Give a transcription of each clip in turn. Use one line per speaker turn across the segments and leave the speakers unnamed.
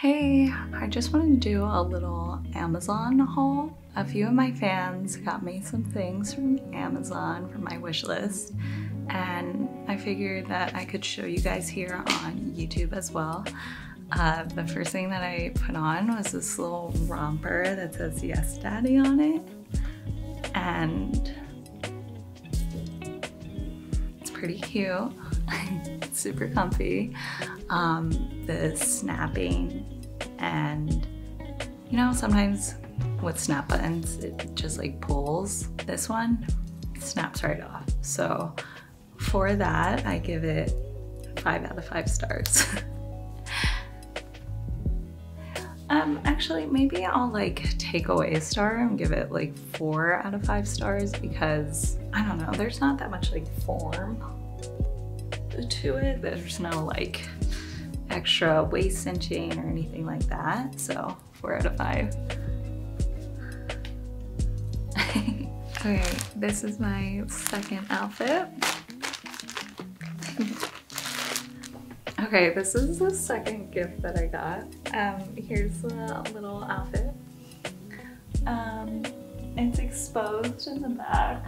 Hey, I just wanted to do a little Amazon haul. A few of my fans got me some things from Amazon for my wish list, and I figured that I could show you guys here on YouTube as well. Uh, the first thing that I put on was this little romper that says Yes Daddy on it, and it's pretty cute. super comfy. Um, the snapping and you know sometimes with snap buttons it just like pulls. This one snaps right off. So for that I give it five out of five stars. um, actually maybe I'll like take away a star and give it like four out of five stars because I don't know, there's not that much like form to it. There's no like extra waist cinching or anything like that. So four out of five. okay, this is my second outfit. okay, this is the second gift that I got. Um, here's the little outfit. Um, it's exposed in the back,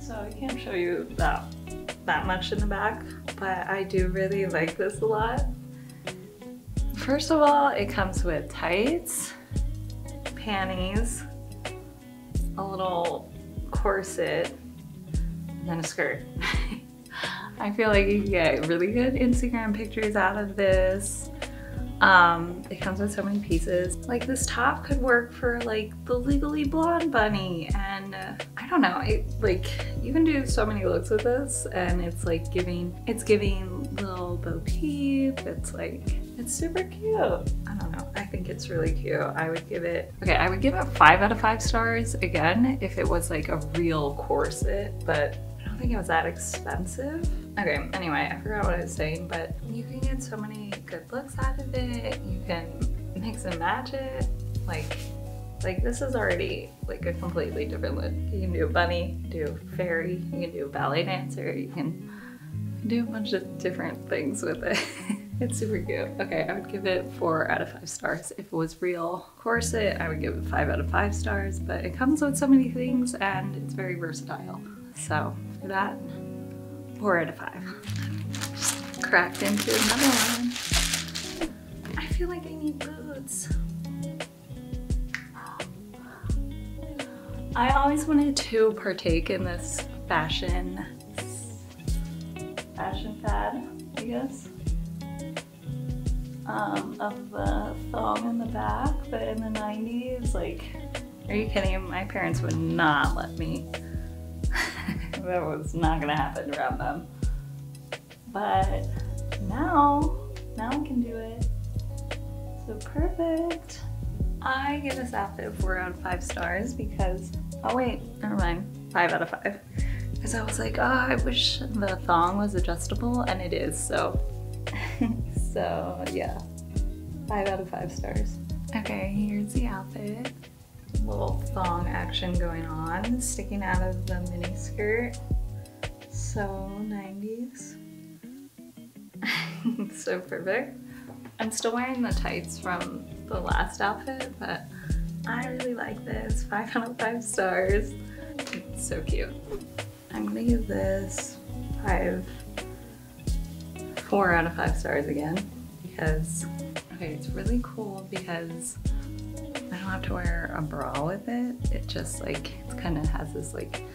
so I can't show you that that much in the back, but I do really like this a lot. First of all, it comes with tights, panties, a little corset, and then a skirt. I feel like you get really good Instagram pictures out of this. Um, it comes with so many pieces. Like this top could work for like the Legally Blonde bunny and uh, I don't know, it, like you can do so many looks with this and it's like giving, it's giving little Bo Peep, it's like, it's super cute. I don't know, I think it's really cute. I would give it, okay, I would give it five out of five stars again if it was like a real corset, but think it was that expensive. Okay, anyway, I forgot what I was saying, but you can get so many good looks out of it. You can mix and match it. Like, like this is already like a completely different look. You can do a bunny, do a fairy, you can do a ballet dancer, you can do a bunch of different things with it. it's super cute. Okay, I would give it four out of five stars. If it was real corset, I would give it five out of five stars, but it comes with so many things and it's very versatile. So that, four out of five. Cracked into another one. I feel like I need boots. I always wanted to partake in this fashion, fashion fad, I guess, um, of the thong in the back, but in the 90s, like, are you kidding? My parents would not let me that was not gonna happen around them. But now, now I can do it. So perfect. I give this outfit four out of five stars because, oh wait, never mind, five out of five. Because I was like, oh, I wish the thong was adjustable and it is, so. so yeah, five out of five stars. Okay, here's the outfit little thong action going on, sticking out of the mini skirt. So 90s. so perfect. I'm still wearing the tights from the last outfit, but I really like this. Five out of five stars. It's so cute. I'm gonna give this five, four out of five stars again because, okay, it's really cool because I don't have to wear a bra with it. It just like, it kind of has this like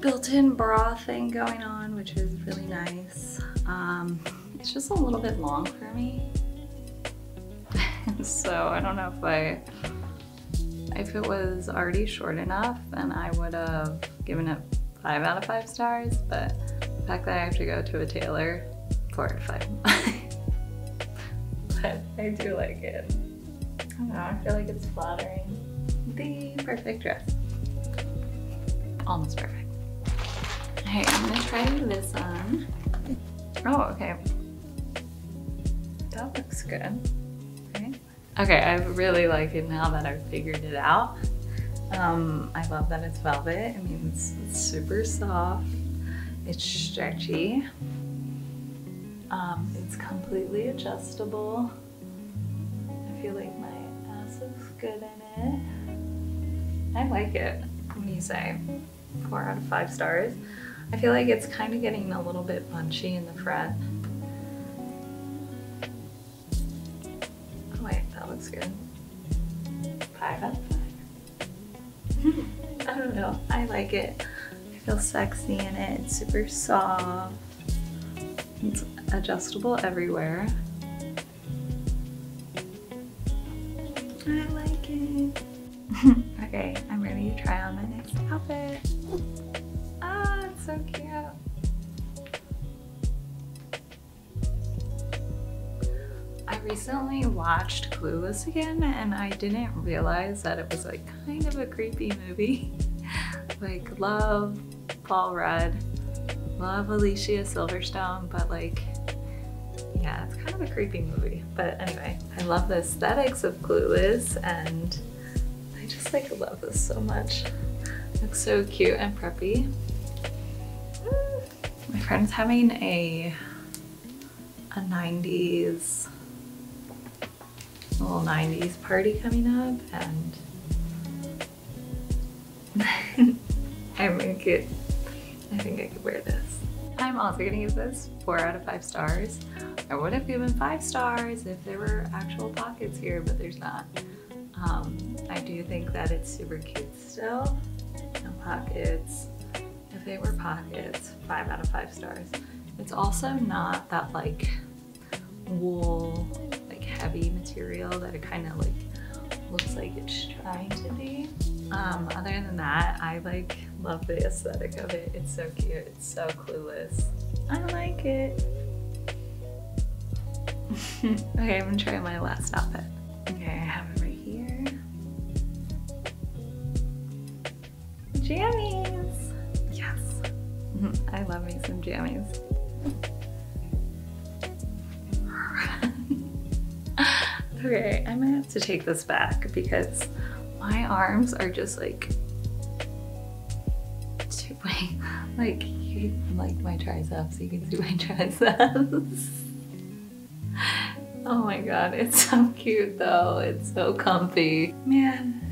built-in bra thing going on, which is really nice. Um, it's just a little bit long for me. so I don't know if I, if it was already short enough, then I would have given it five out of five stars, but the fact that I have to go to a tailor, four out of five. but I do like it. I don't know, I feel like it's flattering. The perfect dress. Almost perfect. Okay, I'm gonna try this on. Oh, okay. That looks good. Okay. Okay, I really like it now that I've figured it out. Um, I love that it's velvet. It means it's super soft. It's stretchy. Um, it's completely adjustable. I feel like my good in it. I like it. What do you say? Four out of five stars. I feel like it's kind of getting a little bit bunchy in the front. Oh wait, that looks good. Five out of five. I don't know, I like it. I feel sexy in it, it's super soft. It's adjustable everywhere. I like it. okay, I'm ready to try on my next outfit. Ah, it's so cute. I recently watched Clueless again and I didn't realize that it was like kind of a creepy movie. like love Paul Rudd, love Alicia Silverstone, but like yeah, it's kind of a creepy movie. But anyway, I love the aesthetics of Clueless and I just like love this so much. It looks so cute and preppy. My friend's having a a 90s little 90s party coming up and I'm gonna get I think I could wear this. I'm also gonna give this four out of five stars. I would have given five stars if there were actual pockets here, but there's not. Um, I do think that it's super cute still. No pockets. If they were pockets, five out of five stars. It's also not that like wool, like heavy material that it kind of like looks like it's trying to be. Um, other than that, I like love the aesthetic of it. It's so cute. It's so clueless. I like it. okay, I'm gonna try my last outfit. Okay, I have it right here. Jammies! Yes! Mm-hmm. I love me some jammies. okay, I might have to take this back because my arms are just like. Like, you, like my triceps, you can see my triceps. Oh my god, it's so cute though. It's so comfy. Man,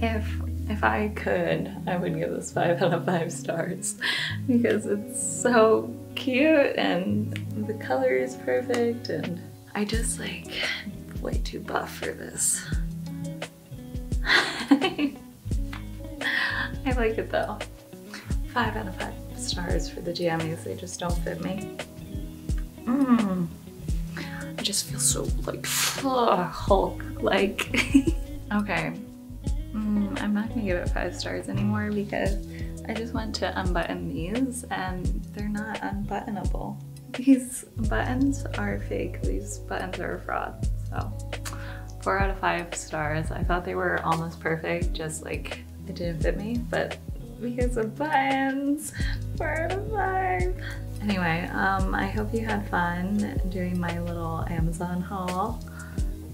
if if I could, I would give this five out of five stars because it's so cute and the color is perfect and I just like way too buff for this. I like it though. Five out of five stars for the jammies. They just don't fit me. Mmm. I just feel so like Hulk like. okay. Mm, I'm not gonna give it five stars anymore because I just went to unbutton these and they're not unbuttonable. These buttons are fake. These buttons are a fraud. So four out of five stars. I thought they were almost perfect, just like it didn't fit me, but because of buttons, four out of five. Anyway, um, I hope you had fun doing my little Amazon haul,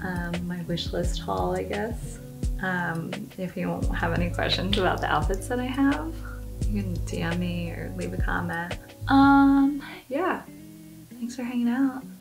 um, my wish list haul, I guess. Um, if you have any questions about the outfits that I have, you can DM me or leave a comment. Um, yeah, thanks for hanging out.